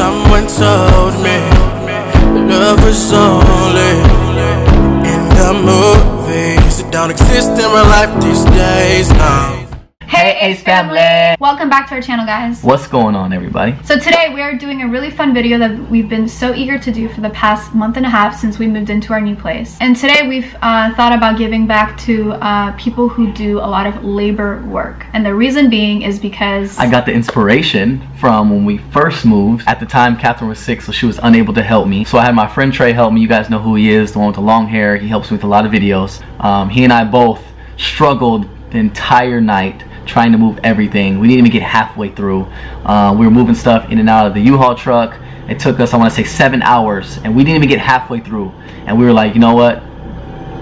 Someone told me love was only in the movies. It don't exist in real life these days now. Hey, Ace family. Welcome back to our channel, guys. What's going on, everybody? So today we are doing a really fun video that we've been so eager to do for the past month and a half since we moved into our new place. And today we've uh, thought about giving back to uh, people who do a lot of labor work. And the reason being is because I got the inspiration from when we first moved. At the time, Catherine was sick, so she was unable to help me. So I had my friend Trey help me. You guys know who he is, the one with the long hair. He helps me with a lot of videos. Um, he and I both struggled the entire night trying to move everything. We didn't even get halfway through. Uh, we were moving stuff in and out of the U-Haul truck. It took us, I want to say, seven hours, and we didn't even get halfway through. And we were like, you know what?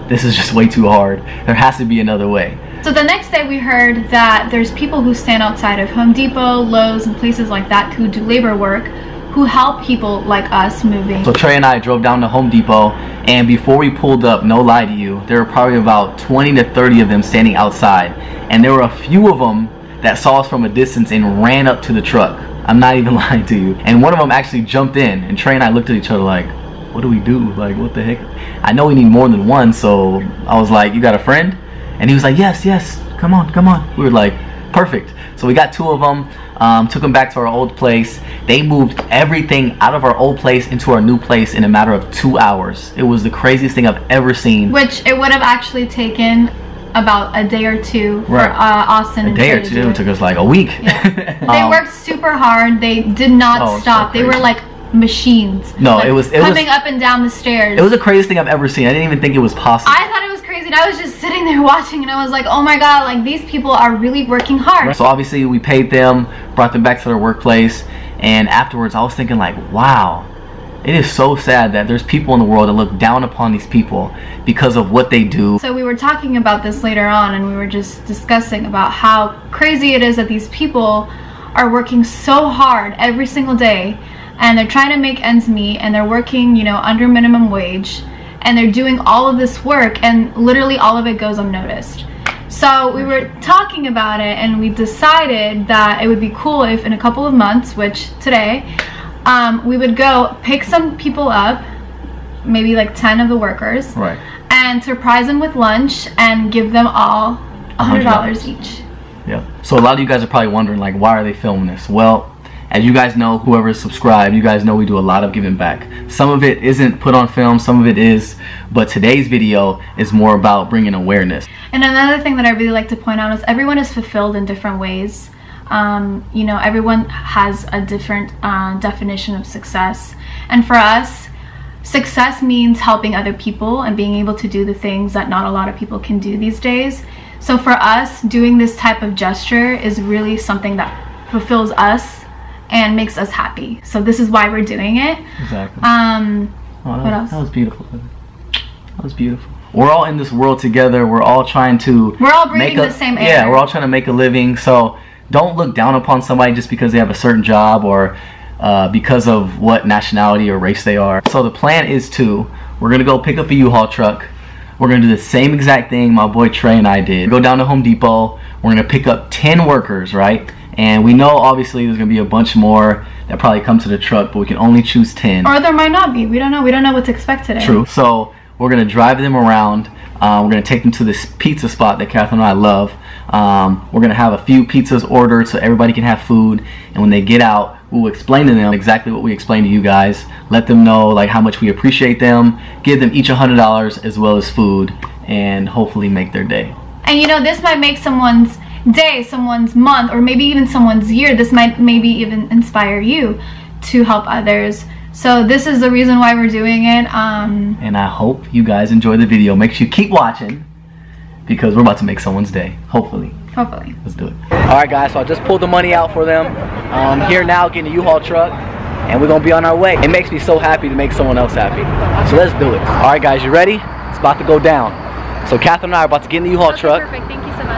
This is just way too hard. There has to be another way. So the next day we heard that there's people who stand outside of Home Depot, Lowe's, and places like that who do labor work who help people like us moving. So Trey and I drove down to Home Depot and before we pulled up, no lie to you, there were probably about 20 to 30 of them standing outside and there were a few of them that saw us from a distance and ran up to the truck. I'm not even lying to you. And one of them actually jumped in and Trey and I looked at each other like, what do we do? Like, what the heck? I know we need more than one, so I was like, you got a friend? And he was like, yes, yes, come on, come on. We were like, perfect. So we got two of them, um, took them back to our old place. They moved everything out of our old place into our new place in a matter of two hours. It was the craziest thing I've ever seen. Which it would have actually taken about a day or two for right. uh, Austin. A day or two. It took us like a week. Yeah. they um, worked super hard. They did not oh, stop. So they were like machines. No, like, it was it coming was, up and down the stairs. It was the craziest thing I've ever seen. I didn't even think it was possible. I thought it was. And I was just sitting there watching, and I was like, oh my god, like these people are really working hard. So obviously, we paid them, brought them back to their workplace, and afterwards, I was thinking like, wow. It is so sad that there's people in the world that look down upon these people because of what they do. So we were talking about this later on and we were just discussing about how crazy it is that these people are working so hard every single day and they're trying to make ends meet and they're working, you know, under minimum wage and they're doing all of this work and literally all of it goes unnoticed. So we were talking about it and we decided that it would be cool if in a couple of months, which today, um, we would go pick some people up, maybe like 10 of the workers, right. and surprise them with lunch and give them all $100, $100 each. Yeah. So a lot of you guys are probably wondering like, why are they filming this? Well, as you guys know, whoever is subscribed, you guys know we do a lot of giving back. Some of it isn't put on film, some of it is, but today's video is more about bringing awareness. And another thing that I really like to point out is everyone is fulfilled in different ways. Um, you know, everyone has a different uh, definition of success. And for us, success means helping other people and being able to do the things that not a lot of people can do these days. So for us, doing this type of gesture is really something that fulfills us and makes us happy. So this is why we're doing it. Exactly. Um, oh, that, what else? That was beautiful. That was beautiful. We're all in this world together. We're all trying to. We're all breathing a, the same air. Yeah, we're all trying to make a living. So don't look down upon somebody just because they have a certain job or uh, because of what nationality or race they are. So the plan is to we're gonna go pick up a U-Haul truck. We're gonna do the same exact thing my boy Trey and I did. Go down to Home Depot. We're gonna pick up 10 workers, right? And we know obviously there's gonna be a bunch more that probably come to the truck, but we can only choose 10. Or there might not be. We don't know. We don't know what to expect today. True. So we're gonna drive them around. Uh, we're gonna take them to this pizza spot that Catherine and I love. Um, we're gonna have a few pizzas ordered so everybody can have food. And when they get out, we'll explain to them exactly what we explained to you guys. Let them know like how much we appreciate them. Give them each a hundred dollars as well as food, and hopefully make their day. And you know, this might make someone's day, someone's month, or maybe even someone's year. This might maybe even inspire you to help others. So this is the reason why we're doing it. Um, and I hope you guys enjoy the video. Make sure you keep watching because we're about to make someone's day. Hopefully. Hopefully. Let's do it. All right, guys. So I just pulled the money out for them. Um, here now, getting a U-Haul truck, and we're gonna be on our way. It makes me so happy to make someone else happy. So let's do it. All right, guys. You ready? It's about to go down. So Catherine and I are about to get in the U-Haul truck. Perfect.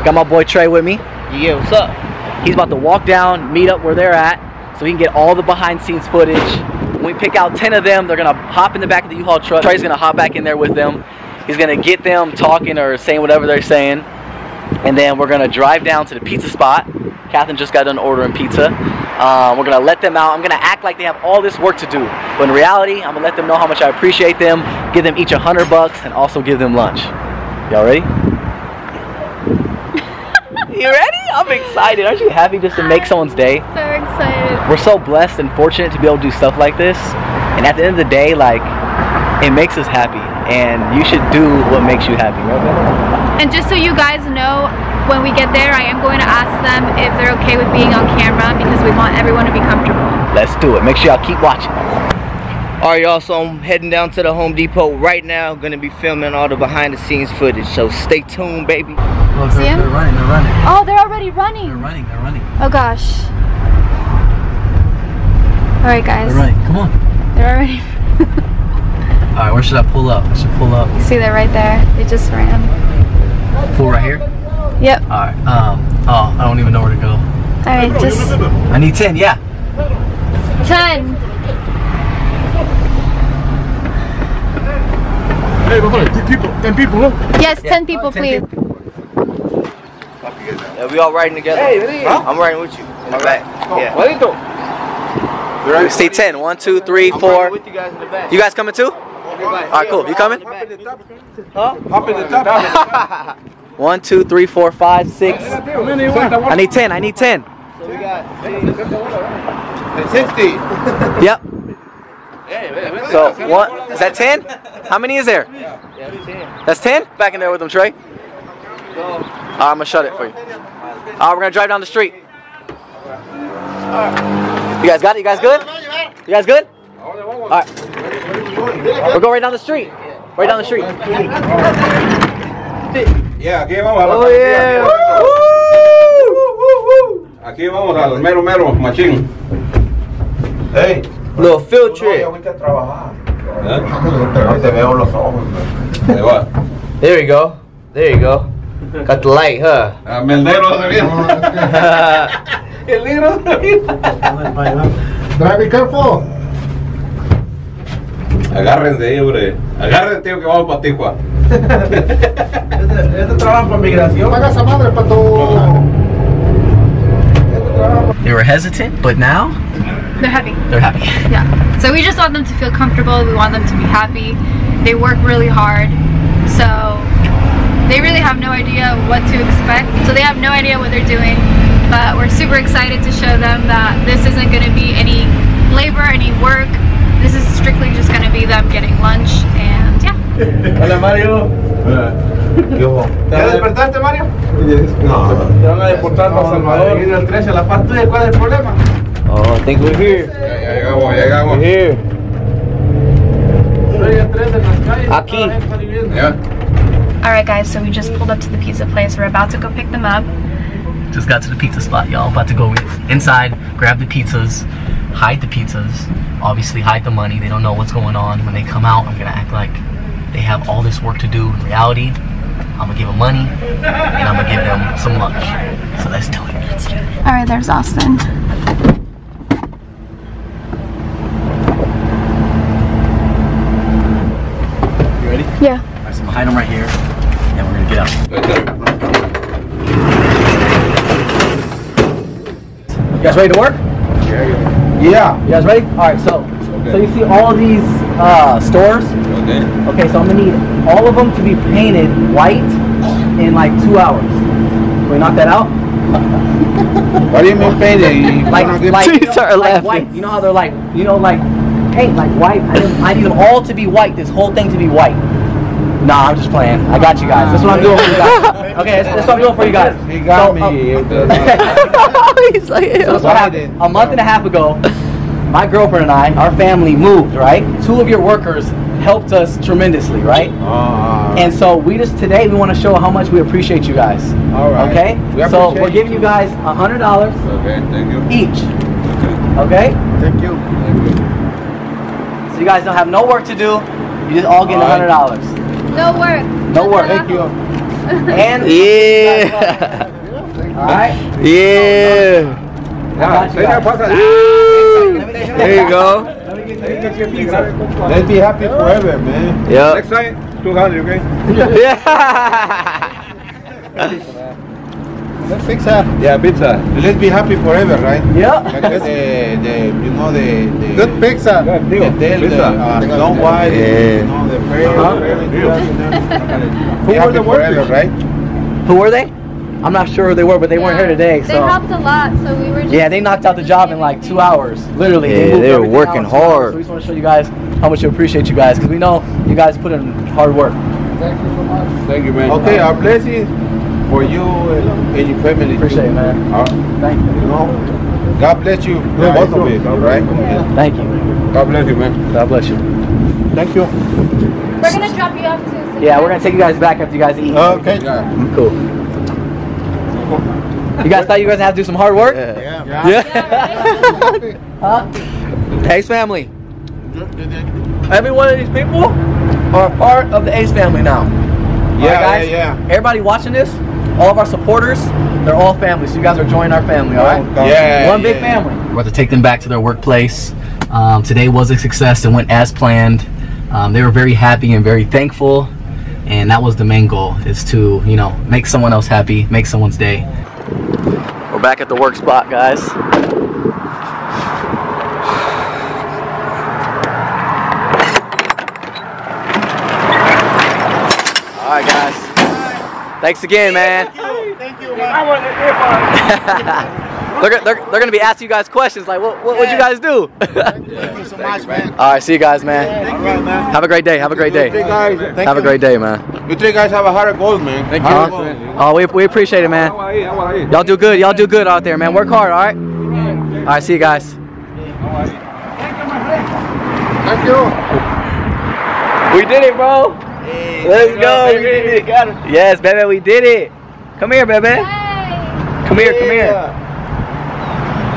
Got my boy Trey with me. Yeah, what's up? He's about to walk down, meet up where they're at, so we can get all the behind scenes footage. When we pick out 10 of them, they're gonna hop in the back of the U-Haul truck. Trey's gonna hop back in there with them. He's gonna get them talking or saying whatever they're saying. And then we're gonna drive down to the pizza spot. Catherine just got done ordering pizza. Um, we're gonna let them out. I'm gonna act like they have all this work to do, but in reality, I'm gonna let them know how much I appreciate them. Give them each a hundred bucks, and also give them lunch. Y'all ready? You ready? I'm excited. Aren't you happy just to make someone's day? So excited. We're so blessed and fortunate to be able to do stuff like this. And at the end of the day, like, it makes us happy. And you should do what makes you happy. Right. And just so you guys know, when we get there, I am going to ask them if they're okay with being on camera because we want everyone to be comfortable. Let's do it. Make sure y'all keep watching. All right, y'all, so I'm heading down to the Home Depot right now. Gonna be filming all the behind the scenes footage, so stay tuned, baby. Look, See 'em? they're running. They're running. Oh, they're already running. They're running. They're running. Oh gosh. All right, guys. They're running. Come on. They're already. All right, where should I pull up? I should pull up. You see, they're right there. They just ran. Pull right here. Yep. All right. Um. Oh, I don't even know where to go. All right, just I need ten. Yeah. ten. Hey, before, 10 people, 10 people, no? Yes, ten people, 10 please. Yeah, we all riding together. Hey, I'm riding with you in the back. Yeah. Say ten. One, two, three, I'm four. riding with you guys in the back. You guys coming too? All right, cool. You coming? Huh? Up in the top. One, two, three, four, five, six. I need ten. I need ten. So we got 60. Yep. So what? Is that ten? How many is there? That's ten. Back in there with them, Trey. Right, I'm gonna shut it for you. All right, we're gonna drive down the street. You guys got it? You guys good? You guys good? All right. We're going right down the street. Right down the street. Yeah, aquí vamos a la Oh yeah. Aquí vamos al mero mero machín. Hey. Little field trip. No te veo los ojos. There you go. There you go. Got the light, huh? Ah, El negro de bien. El negro de bien. Drive careful. Agárrense ahí, hombre. Agárrense, tío, que vamos para Tijuana. Este trabajo para migración. Paga esa madre para tu. They were hesitant, but now They're happy. they're happy. Yeah. So we just want them to feel comfortable. We want them to be happy. They work really hard. So they really have no idea what to expect. So they have no idea what they're doing. But we're super excited to show them that this isn't going to be any labor, any work. This is strictly just going to be them getting lunch. And yeah. Hola Mario. ¿Ya despertaste Mario? No. Te van a deportar para Salvador. Ir al 13 a la paz tuya. ¿Cuál es el problema? Oh, I think we're here. Ya llegamos, ya llegamos. We're here. Estoy al 13 en las calles. Aquí. toda la gente viviendo. Ya. All right, guys. So we just pulled up to the pizza place. We're about to go pick them up. Just got to the pizza spot, y'all. About to go inside, grab the pizzas, hide the pizzas. Obviously, hide the money. They don't know what's going on. When they come out, I'm gonna act like they have all this work to do. In reality, I'm gonna give them money and I'm gonna give them some lunch. So let's do it. Let's do it. All right, there's Austin. You ready? Yeah. Alright, so I'm gonna hide them right here, and we're gonna get out. You guys ready to work? Yeah. Yeah. You guys ready? All right. So, so you see all these uh, stores. Okay. Okay, so I'm gonna need all of them to be painted white in like two hours. Can we knock that out? What do you mean painting? Like, like, you know, Start like laughing. white. You know how they're like, you know, like paint like white. I need, I need them all to be white. This whole thing to be white. Nah, I'm just playing. I got you guys. That's what I'm doing for you guys. Okay, that's, that's what I'm doing for you guys. He got So, me. uh, He's like, So that's what happened. A month and a half ago, my girlfriend and I, our family moved, right? Two of your workers helped us tremendously, right? Uh, And so we just today we want to show how much we appreciate you guys. All right. Okay? We So appreciate we're giving you guys a hundred dollars Okay, thank you. each. Okay? Thank you. So you guys don't have no work to do. You just all get a All right. hundred dollars. No work. No work. Thank you. And Yeah. all right. Yeah. got you guys. There you go. Let me get, let me get your pizza. Let's be happy forever, man. Yeah. Next time, 200, okay? Yeah. Pizza. Yeah, pizza. Let's be happy forever, right? Yeah. Like the, the, you know, the, the Good pizza. the tale, the uh, Snow White, you know, the fairy, Who be were happy the forever, workers? right? Who were they? I'm not sure who they were, but they weren't here today. So. They So helped a lot, so we were just yeah, they knocked out the job in like two hours. Literally. Yeah, moved they were everything working out in two hours. hard. So we just want to show you guys how much we appreciate you guys because we know you guys put in hard work. Thank you, so much. Thank you, man. Okay, our blessings for you and and your family. Appreciate too. it, man. Our- Thank you. you know, God bless you, both of you, right? Yeah. Thank you. God bless you, man. God bless you. Thank you. We're gonna drop you off too. so Yeah, you we're gonna take you guys back after you guys eat. Okay. Cool. You guys thought you guys had to do some hard work? Yeah. Yeah. huh? Ace family. Every one of these people are a part of the Ace family now. Yeah, Alright, guys? yeah, yeah. Everybody watching this, all of our supporters, they're all family. So you guys are joining our family, all right? Yeah, One big yeah. family. We're about to take them back to their workplace. Um, today was a success. It went as planned. Um, they were very happy and very thankful. And that was the main goal, is to, you know, make someone else happy, make someone's day. We're back at the work spot, guys. All right, guys. Thanks again, man. Thank you, thank man. they're, they're, they're gonna be asking you guys questions like, what what would you guys do? Thank you so much, man. All right, see you guys, man. All right, man. Have a great day. Have a great You three day. guys, thank Have a great day, man. You three guys have a heart of gold, man. Thank Huh? Oh, we, we appreciate it, man. Y'all do good. Y'all do good out there, man. Work hard, all right? All right, see you guys. Thank you. We did it, bro. Let's go. We did it. Yes, baby, we did it. Come here, baby. Come here, come here.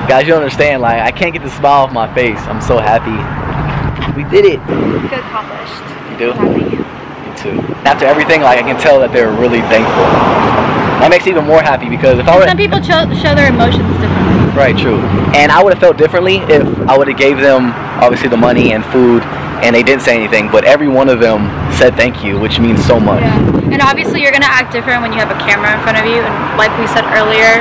Guys, you don't understand. Like, I can't get the smile off my face. I'm so happy. We did it. Feel accomplished. You do? Happy. Me too. After everything, like, I can tell that they're really thankful. That makes me even more happy because if I were Some people show, show their emotions differently. Right, true. And I would have felt differently if I would have gave them obviously the money and food and they didn't say anything, but every one of them said thank you, which means so much. Yeah. And obviously you're gonna act different when you have a camera in front of you. And like we said earlier,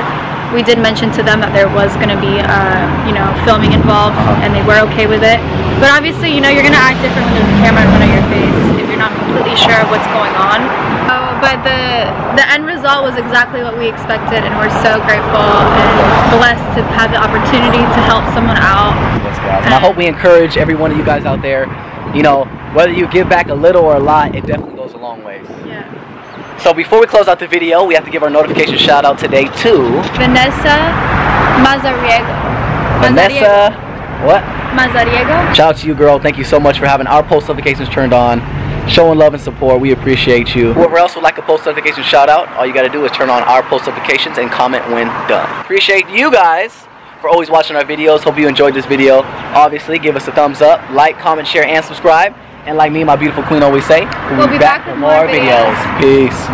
we did mention to them that there was gonna be, uh, you know, filming involved, Uh-huh. and they were okay with it. But obviously, you know, you're gonna act different when there's a camera in front of your face if you're not completely sure of what's going on. Uh, but the the end result was exactly what we expected, and we're so grateful and blessed to have the opportunity to help someone out. Yes, guys. And I hope we encourage every one of you guys out there, you know, whether you give back a little or a lot, it definitely goes a long ways. Yeah. So before we close out the video, we have to give our notification shout out today to Vanessa Mazariego. Vanessa. What? Mazariego. Shout out to you, girl. Thank you so much for having our post notifications turned on, showing love and support. We appreciate you. Whoever else would like a post notification shout out, all you got to do is turn on our post notifications and comment when done. Appreciate you guys for always watching our videos. Hope you enjoyed this video. Obviously, give us a thumbs up, like, comment, share, and subscribe. And like me and my beautiful queen always say, We'll be back with more videos. Peace.